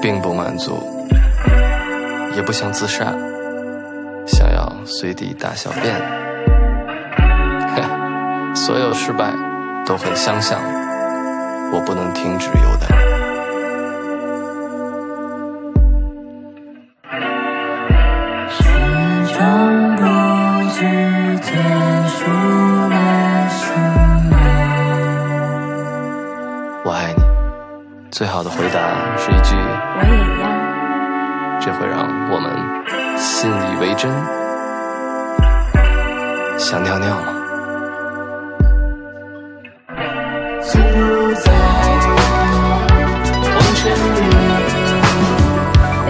并不满足，也不想自杀，想要随地大小便。嘿，所有失败都很相像，我不能停止游荡。最好的回答是一句“我也要”，这会让我们信以为真。想尿尿吗？从不在黄泉里，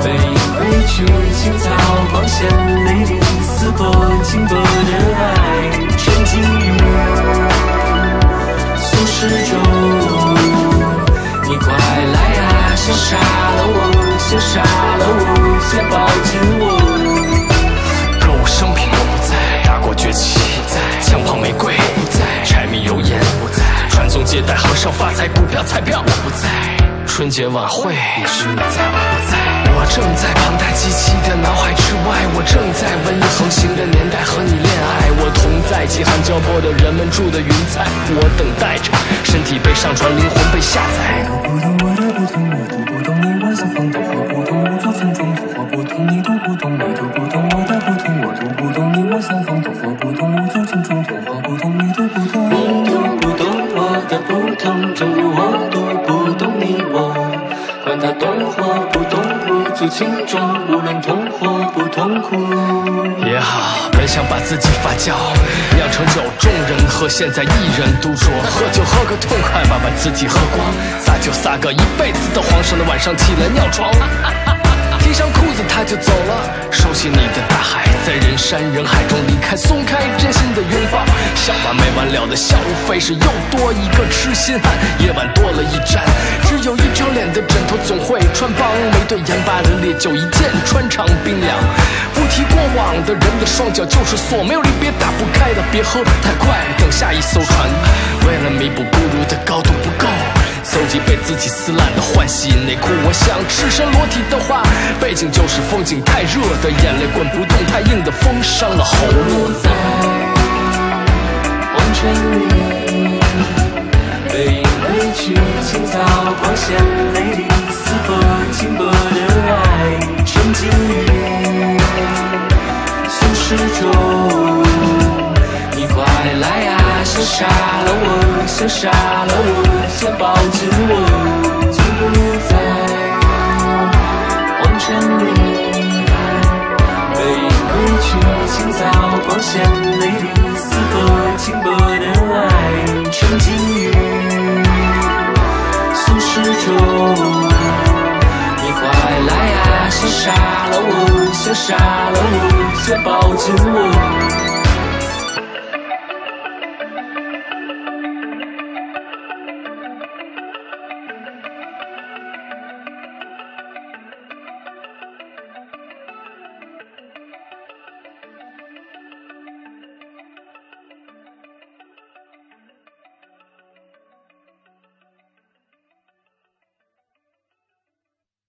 背影归去，青草光线美丽，撕破经过的爱，沉浸于俗世中。你快来啊！先杀先杀了我，先抱紧我。歌舞升平我不在，大国崛起不在，枪炮玫瑰不在，柴米油盐不在，传宗接代和尚发财股票彩票我不在，春节晚会也许你在我不在。我正在庞大机器的脑海之外，我正在文艺横行的年代和你恋爱。我同在饥寒交迫的人们住的云彩，我等待着身体被上传，灵魂被下载。不懂我的不懂，我读不懂你读不懂，你读不懂我的不懂，我读不懂你晚上放的话不懂，无足轻重的话不懂，你读不懂。你读不懂我的不懂，正如我读不懂你我，管他懂或不懂，无足轻重，无论痛或不痛苦。也好，本想把自己发酵，酿成酒，众人喝，现在一人独酌，喝酒喝个痛快吧，把自己喝光，撒酒撒个一辈子的皇上的晚上起来尿床。起你的大海，在人山人海中离开，松开真心的拥抱。笑话没完了的笑，无非是又多一个痴心汉。夜晚多了一盏，只有一张脸的枕头总会穿帮。没对盐巴的烈酒一见穿肠冰凉。不提过往的人的双脚就是锁，没有离别打不开的，别喝得太快，等下一艘船。为了弥补孤独的高度不够。搜集被自己撕烂的换洗内裤，我想赤身裸体的话，背景就是风景太热的眼泪滚不动，太硬的风伤了喉咙。在黄泉里，背影归去，青草光线美丽，撕破经过的爱，沉浸于俗世中。你快来啊！先杀了我，先杀了我，先抱紧我。草光线美丽，撕破轻薄的爱，沉浸于俗世中。你快来啊！先杀了我，先杀了我，先抱紧我。